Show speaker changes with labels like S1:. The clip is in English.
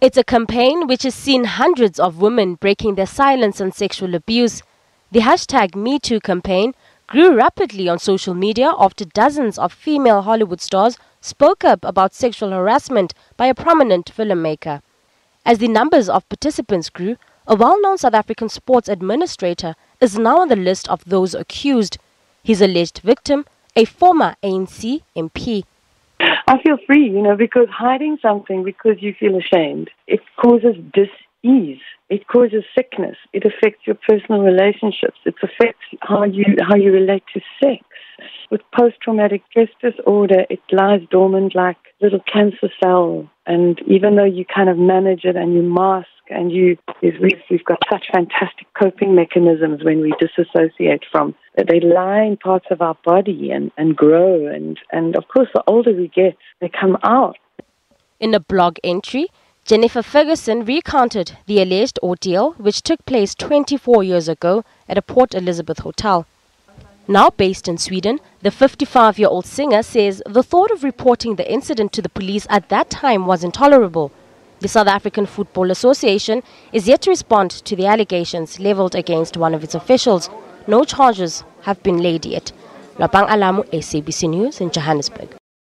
S1: It's a campaign which has seen hundreds of women breaking their silence on sexual abuse. The hashtag MeToo campaign grew rapidly on social media after dozens of female Hollywood stars spoke up about sexual harassment by a prominent filmmaker. As the numbers of participants grew, a well-known South African sports administrator is now on the list of those accused. His alleged victim, a former ANC MP.
S2: I feel free, you know, because hiding something because you feel ashamed, it causes dis-ease. It causes sickness. It affects your personal relationships. It affects how you how you relate to sex. With post-traumatic stress disorder, it lies dormant like little cancer cell. And even though you kind of manage it and you mask and you, we've, got such fantastic coping mechanisms when we disassociate from they lie in parts of our body and, and grow. And, and of course, the older we get, they come out.
S1: In a blog entry, Jennifer Ferguson recounted the alleged ordeal which took place 24 years ago at a Port Elizabeth hotel. Now based in Sweden, the 55 year old singer says the thought of reporting the incident to the police at that time was intolerable. The South African Football Association is yet to respond to the allegations leveled against one of its officials. No charges have been laid yet. Lapang Alamu, SABC News in Johannesburg.